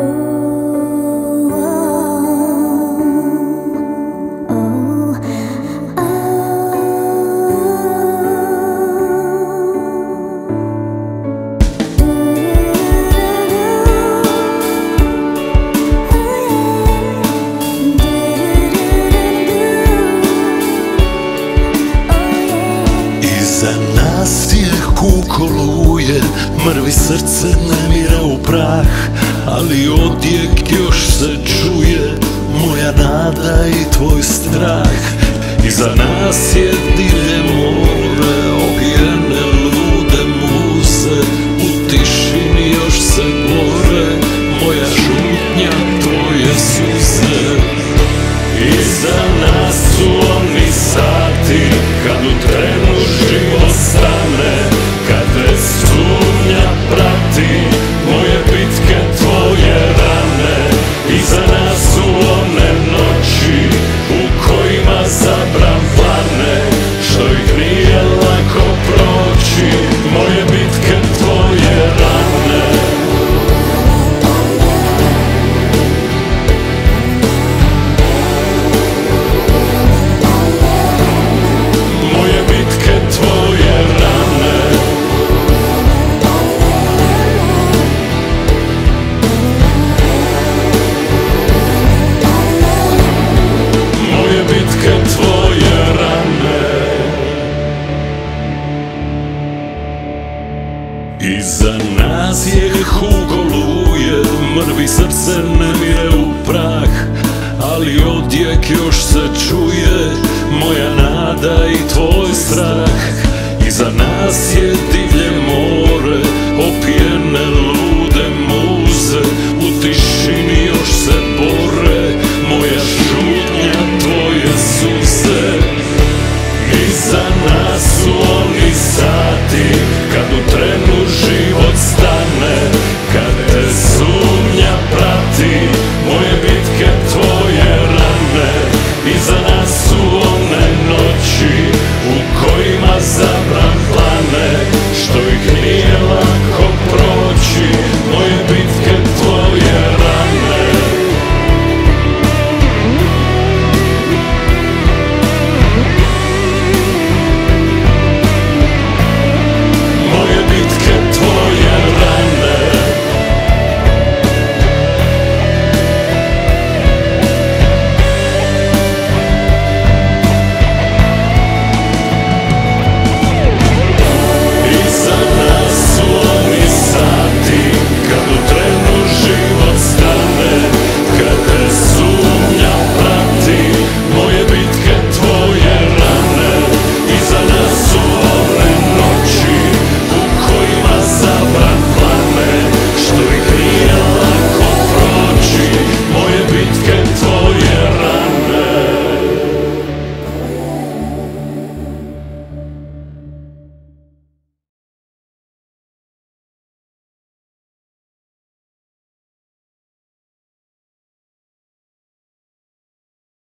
Ooh. Iza nas tijeh kukoluje Mrvi srce ne mire u prah Ali odjek još se čuje Moja nada i tvoj strah. Iza nas je divlje more Opijene lude muze U tišini još se bore Moja šutnja, tvoje suze. Iza nas de você. Iza nas je huk oluje, mrvi srce ne mire u prah Ali odjek još se čuje, moja nada i tvoj strah. Iza nas je divlje more, opijene lude muze U tišini još se bore, moja šutnja tvoje suze Iza nas su oni sati, kad u